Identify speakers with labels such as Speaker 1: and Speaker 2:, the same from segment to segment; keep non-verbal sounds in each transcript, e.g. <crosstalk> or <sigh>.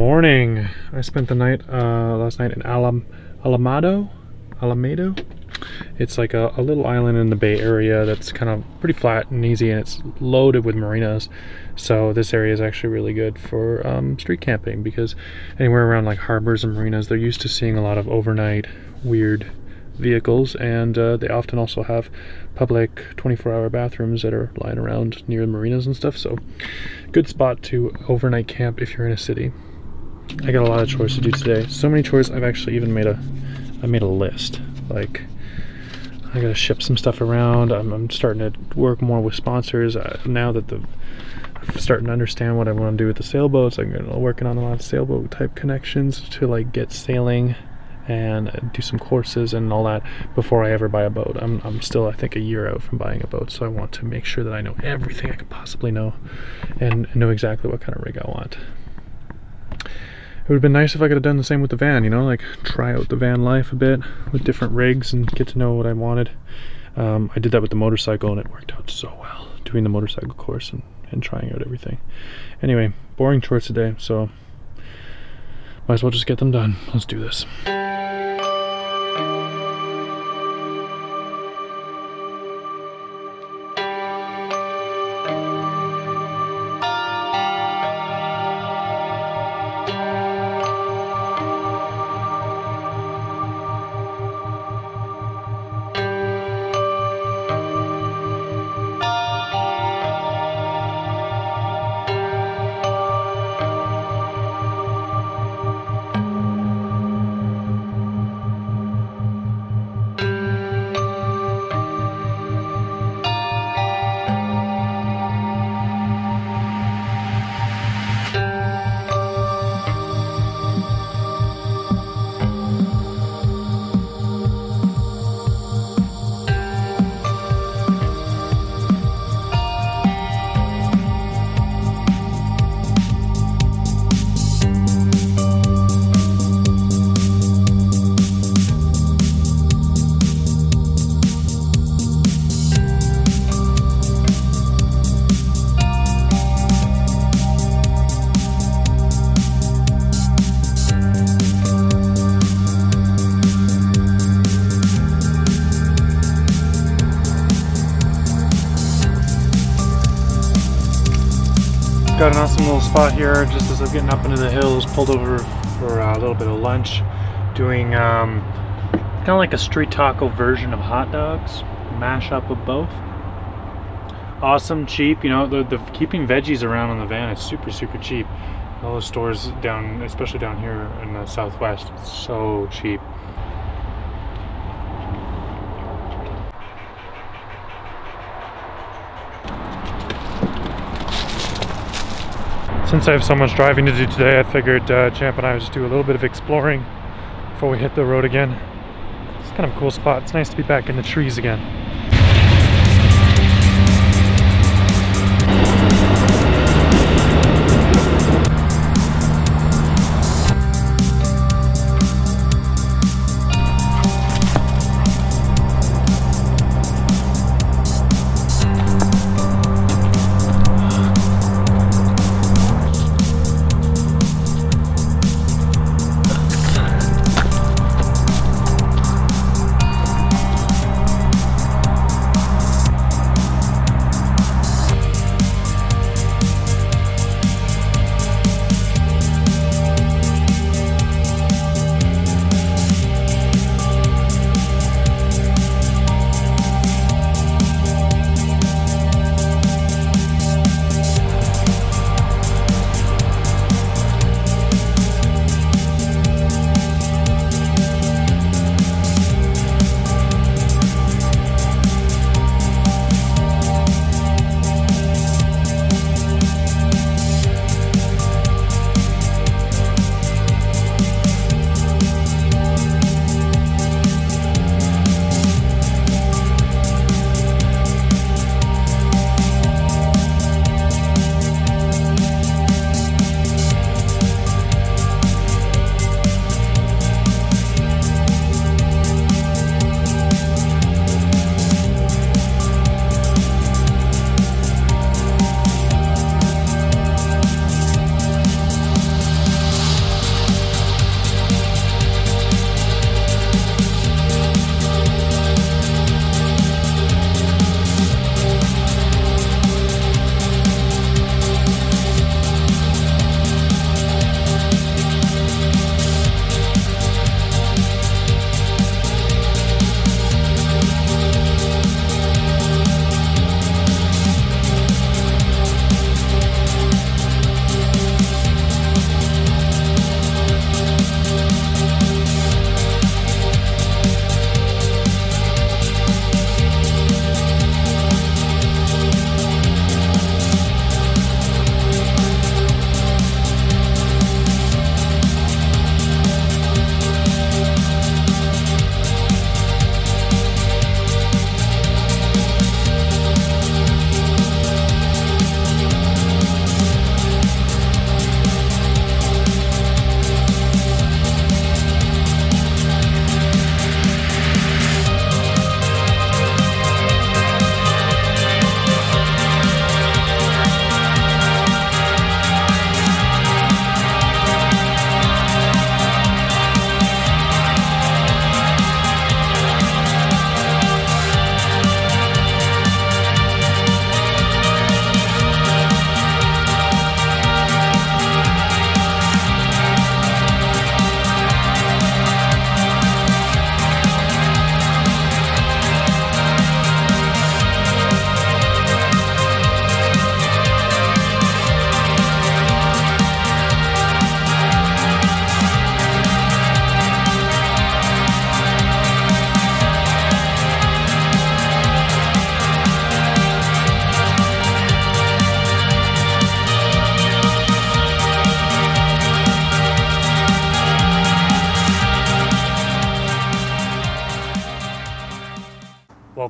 Speaker 1: morning. I spent the night uh, last night in Alam Alamado, Alamado. It's like a, a, little island in the Bay Area that's kind of pretty flat and easy, and it's loaded with marinas. So this area is actually really good for um, street camping because anywhere around like harbors and marinas, they're used to seeing a lot of overnight weird vehicles, and uh, they often also have public 24-hour bathrooms that are lying around near the marinas and stuff. So good spot to overnight camp if you're in a city. I got a lot of chores to do today. So many chores. I've actually even made a I made a list. Like I gotta ship some stuff around. I'm, I'm starting to work more with sponsors uh, now that the I'm starting to understand what I want to do with the sailboats. I'm working on a lot of sailboat type connections to like get sailing and do some courses and all that before I ever buy a boat. I'm, I'm still, I think, a year out from buying a boat, so I want to make sure that I know everything I could possibly know and know exactly what kind of rig I want. It would have been nice if I could have done the same with the van, you know, like try out the van life a bit with different rigs and get to know what I wanted. Um, I did that with the motorcycle and it worked out so well, doing the motorcycle course and, and trying out everything. Anyway, boring chores today, so might as well just get them done. Let's do this. Got an awesome little spot here just as I'm getting up into the hills, pulled over for a little bit of lunch, doing um, kind of like a street taco version of hot dogs, mash up of both. Awesome, cheap, you know, the, the keeping veggies around on the van is super, super cheap. All the stores down, especially down here in the southwest, so cheap. Since I have so much driving to do today, I figured uh, Champ and I would just do a little bit of exploring before we hit the road again. It's kind of a cool spot. It's nice to be back in the trees again.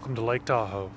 Speaker 1: Welcome to Lake Tahoe.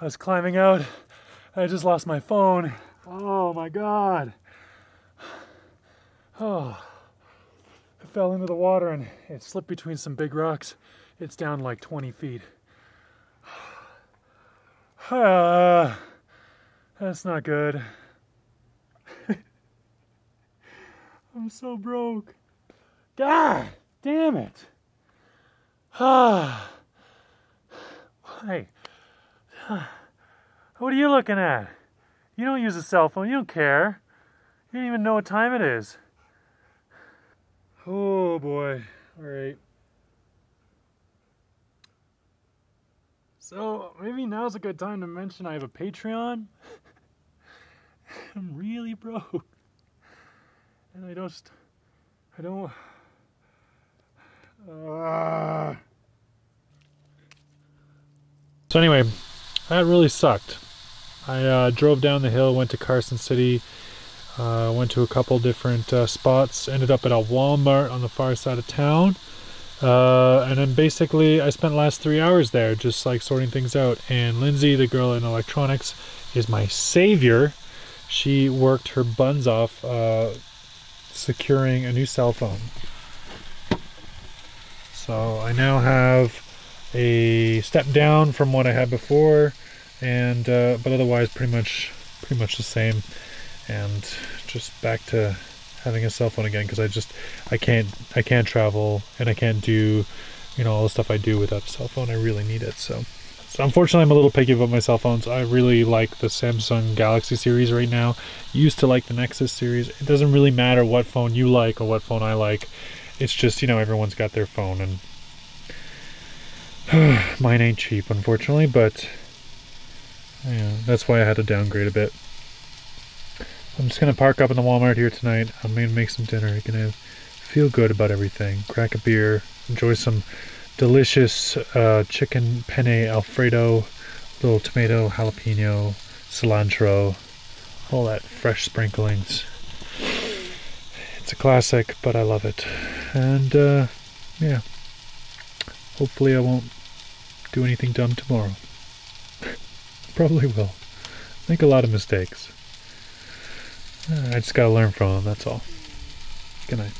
Speaker 1: I was climbing out. I just lost my phone. Oh my god. Oh. I fell into the water and it slipped between some big rocks. It's down like 20 feet. Uh, <sighs> that's not good. <laughs> I'm so broke. God damn it. <sighs> Ah. Hey, <sighs> what are you looking at? You don't use a cell phone. You don't care. You don't even know what time it is. Oh boy. All right. So maybe now's a good time to mention I have a Patreon. <laughs> I'm really broke. And I just, I don't, uh. <sighs> So anyway, that really sucked. I uh, drove down the hill, went to Carson City. Uh, went to a couple different uh, spots. Ended up at a Walmart on the far side of town. Uh, and then basically, I spent last three hours there, just like sorting things out. And Lindsay, the girl in electronics, is my savior. She worked her buns off uh, securing a new cell phone. So I now have a step down from what I had before, and uh, but otherwise pretty much pretty much the same, and just back to having a cell phone again because I just I can't I can't travel and I can't do you know all the stuff I do without a cell phone. I really need it so. So unfortunately, I'm a little picky about my cell phones. I really like the Samsung Galaxy series right now. Used to like the Nexus series. It doesn't really matter what phone you like or what phone I like. It's just, you know, everyone's got their phone and <sighs> mine ain't cheap, unfortunately, but yeah, that's why I had to downgrade a bit. I'm just gonna park up in the Walmart here tonight. I'm gonna make some dinner. I'm gonna feel good about everything. Crack a beer, enjoy some delicious uh, chicken penne alfredo, little tomato, jalapeno, cilantro, all that fresh sprinklings. It's a classic, but I love it. And uh, yeah, hopefully I won't do anything dumb tomorrow. <laughs> Probably will. Make a lot of mistakes. Uh, I just gotta learn from them, that's all. Good night.